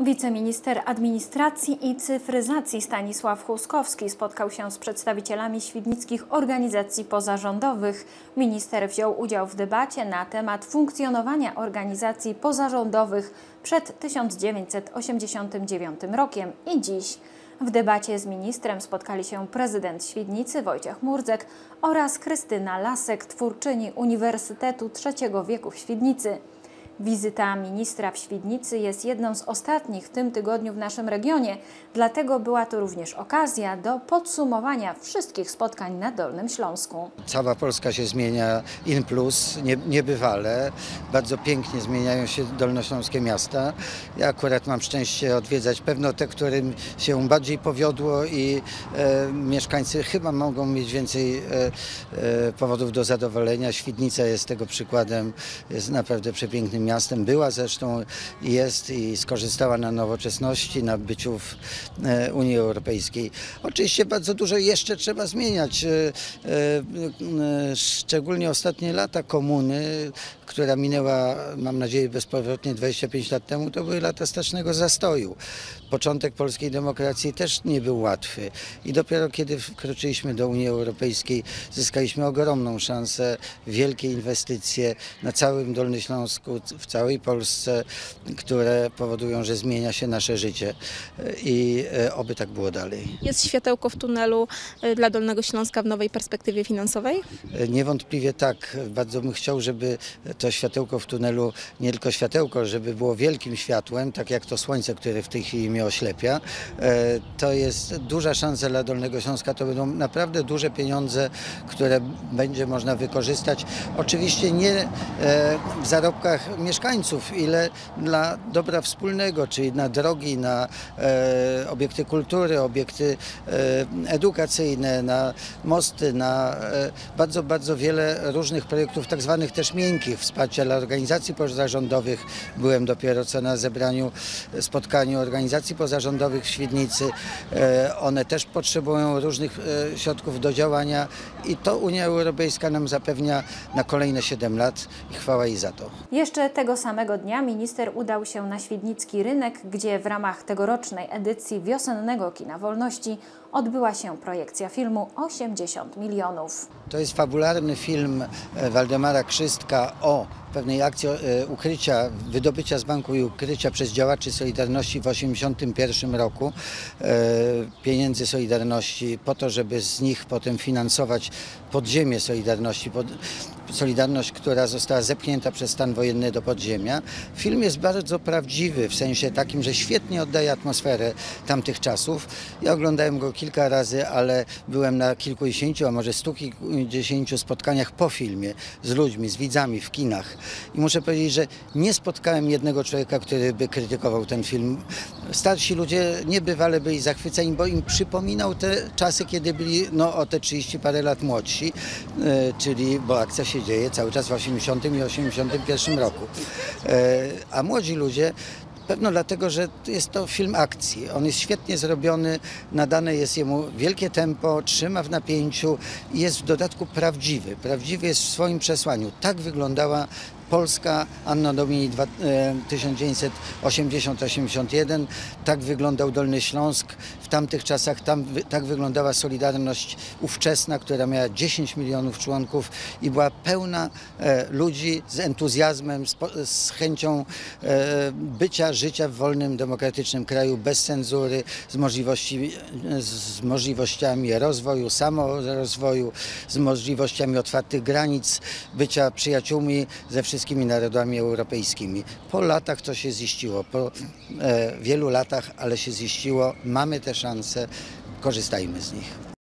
Wiceminister Administracji i Cyfryzacji Stanisław Huskowski spotkał się z przedstawicielami świdnickich organizacji pozarządowych. Minister wziął udział w debacie na temat funkcjonowania organizacji pozarządowych przed 1989 rokiem i dziś. W debacie z ministrem spotkali się prezydent Świdnicy Wojciech Murdzek oraz Krystyna Lasek, twórczyni Uniwersytetu Trzeciego Wieku w Świdnicy. Wizyta ministra w Świdnicy jest jedną z ostatnich w tym tygodniu w naszym regionie, dlatego była to również okazja do podsumowania wszystkich spotkań na Dolnym Śląsku. Cała Polska się zmienia in plus, nie, niebywale. Bardzo pięknie zmieniają się dolnośląskie miasta. Ja akurat mam szczęście odwiedzać pewno te, którym się bardziej powiodło i e, mieszkańcy chyba mogą mieć więcej e, e, powodów do zadowolenia. Świdnica jest tego przykładem, jest naprawdę przepięknym miastem. Była zresztą, jest i skorzystała na nowoczesności, na byciu w e, Unii Europejskiej. Oczywiście bardzo dużo jeszcze trzeba zmieniać. E, e, Szczególnie ostatnie lata komuny, która minęła, mam nadzieję, bezpowrotnie 25 lat temu, to były lata strasznego zastoju. Początek polskiej demokracji też nie był łatwy i dopiero kiedy wkroczyliśmy do Unii Europejskiej, zyskaliśmy ogromną szansę, wielkie inwestycje na całym Dolnym Śląsku, w całej Polsce, które powodują, że zmienia się nasze życie i e, oby tak było dalej. Jest światełko w tunelu y, dla Dolnego Śląska w nowej perspektywie finansowej? Niewątpliwie tak. Bardzo bym chciał, żeby to światełko w tunelu, nie tylko światełko, żeby było wielkim światłem, tak jak to słońce, które w tej chwili mnie oślepia. E, To jest duża szansa dla Dolnego Śląska. To będą naprawdę duże pieniądze, które będzie można wykorzystać. Oczywiście nie e, w zarobkach mieszkańców, ile dla dobra wspólnego, czyli na drogi, na e, obiekty kultury, obiekty e, edukacyjne, na mosty, na e, bardzo, bardzo wiele różnych projektów, tak zwanych też miękkich, wsparcia dla organizacji pozarządowych. Byłem dopiero co na zebraniu, e, spotkaniu organizacji pozarządowych w Świdnicy. E, One też potrzebują różnych e, środków do działania i to Unia Europejska nam zapewnia na kolejne 7 lat i chwała jej za to. Jeszcze tego samego dnia minister udał się na Świdnicki Rynek, gdzie w ramach tegorocznej edycji wiosennego Kina Wolności odbyła się projekcja filmu 80 milionów. To jest fabularny film e, Waldemara Krzystka o pewnej akcji e, ukrycia, wydobycia z banku i ukrycia przez działaczy Solidarności w 1981 roku e, pieniędzy Solidarności po to, żeby z nich potem finansować podziemie Solidarności, Solidarność, która została zepchnięta przez stan wojenny do podziemia. Film jest bardzo prawdziwy w sensie takim, że świetnie oddaje atmosferę tamtych czasów. Ja oglądałem go kilka razy, ale byłem na kilkudziesięciu, a może stu kilkudziesięciu spotkaniach po filmie z ludźmi, z widzami w kinach. I muszę powiedzieć, że nie spotkałem jednego człowieka, który by krytykował ten film. Starsi ludzie niebywale byli zachwyceni, bo im przypominał te czasy, kiedy byli no, o te 30 parę lat młodsi, e, czyli, bo akcja się dzieje cały czas w 80 i 81 roku. E, a młodzi ludzie Pewno dlatego, że jest to film akcji. On jest świetnie zrobiony, nadane jest jemu wielkie tempo, trzyma w napięciu jest w dodatku prawdziwy. Prawdziwy jest w swoim przesłaniu. Tak wyglądała Polska Anno Domini dwa- e, 1980-81. Tak wyglądał Dolny Śląsk w tamtych czasach. Tam, tak wyglądała Solidarność ówczesna, która miała 10 milionów członków i była pełna e, ludzi z entuzjazmem, z, chęcią e, bycia, życia w wolnym, demokratycznym kraju, bez cenzury, z, możliwości, z możliwościami rozwoju, samorozwoju, z możliwościami otwartych granic, bycia przyjaciółmi ze wszystkimi narodami europejskimi. Po latach to się ziściło, po e, wielu latach, ale się ziściło. Mamy te szanse, korzystajmy z nich.